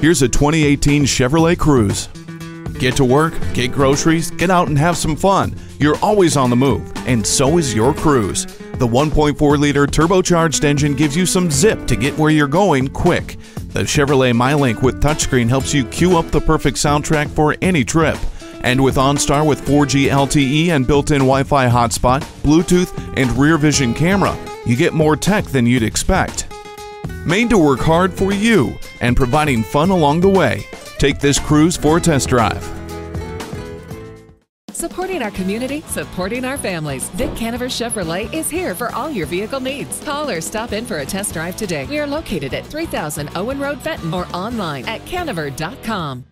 Here's a 2018 Chevrolet Cruze. Get to work, get groceries, get out and have some fun. You're always on the move, and so is your Cruze. The 1.4 liter turbocharged engine gives you some zip to get where you're going quick. The Chevrolet MyLink with touchscreen helps you queue up the perfect soundtrack for any trip. And with OnStar with 4G LTE and built in Wi Fi hotspot, Bluetooth, and rear vision camera, you get more tech than you'd expect. Made to work hard for you and providing fun along the way. Take this Cruze for a test drive. Supporting our community, supporting our families. Vic Canever Chevrolet is here for all your vehicle needs. Call or stop in for a test drive today. We are located at 3000 Owen Road, Fenton, or online at canever.com.